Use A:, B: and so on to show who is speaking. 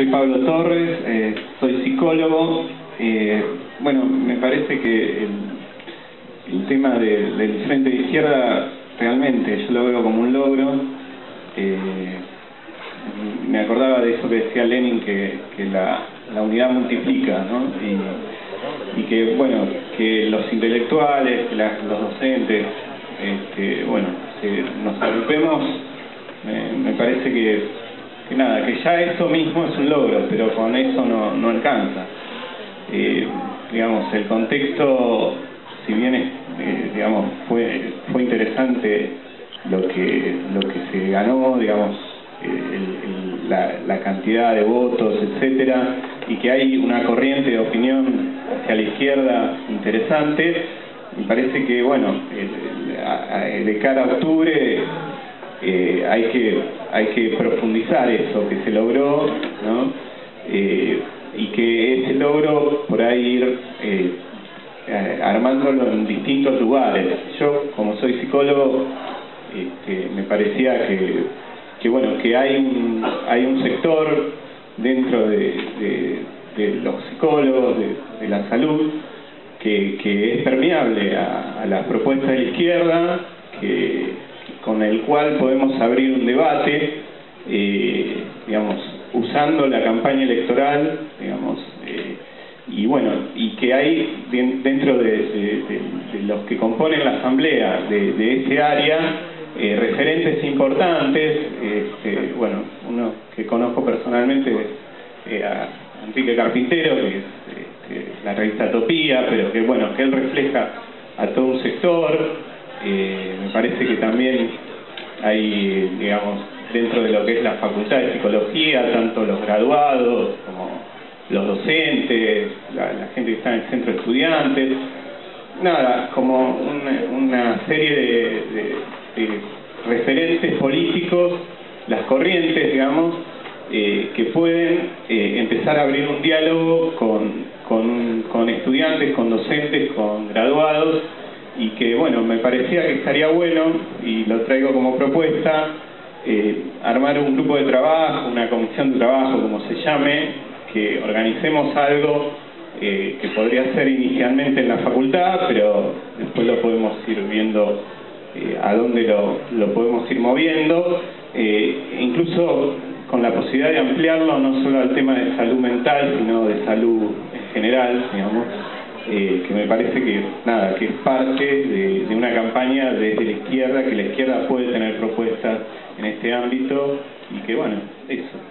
A: soy Pablo Torres, eh, soy psicólogo. Eh, bueno, me parece que el, tema del Frente de Izquierda realmente yo lo veo como un logro. Eh, me acordaba de eso que decía Lenin, que, la, unidad multiplica, ¿no? Y, que, bueno, que los intelectuales, los docentes, este, bueno, nos agrupemos, me parece que que nada, que ya eso mismo es un logro, pero con eso no, no alcanza. Eh, digamos, el contexto, si bien eh, digamos, fue, fue interesante lo que, lo que se ganó, digamos, eh, la, cantidad de votos, etcétera, y que hay una corriente de opinión hacia la izquierda interesante, me parece que, bueno, de cara a octubre eh, hay que hay que profundizar eso que se logró ¿no? Eh, y que ese logro por ahí ir eh, armándolo en distintos lugares yo como soy psicólogo este, me parecía que, que bueno que hay un hay un sector dentro de, los psicólogos de, la salud que, que es permeable a, a las propuestas de la izquierda que con el cual podemos abrir un debate, eh, digamos, usando la campaña electoral, digamos, eh, y bueno, y que hay dentro de, los que componen la asamblea de, ese área eh, referentes importantes, este, bueno, uno que conozco personalmente es a Enrique Carpintero, que es este, la revista Topía, pero que bueno, que él refleja a todo un sector, eh, me parece que también hay, digamos, dentro de lo que es la Facultad de Psicología, tanto los graduados como los docentes, la, gente que está en el centro de estudiantes, nada, como una, serie de, referentes políticos, las corrientes, digamos, eh, que pueden eh, empezar a abrir un diálogo con, con estudiantes, con docentes, con graduados, y que bueno, me parecía que estaría bueno, y lo traigo como propuesta, eh, armar un grupo de trabajo, una comisión de trabajo, como se llame, que organicemos algo eh, que podría ser inicialmente en la facultad, pero después lo podemos ir viendo eh, a dónde lo, lo, podemos ir moviendo, incluso con la posibilidad de ampliarlo no solo al tema de salud mental, sino de salud en general, digamos, eh, que me parece que nada que es parte de, una campaña desde la izquierda que la izquierda puede tener propuestas en este ámbito y que bueno eso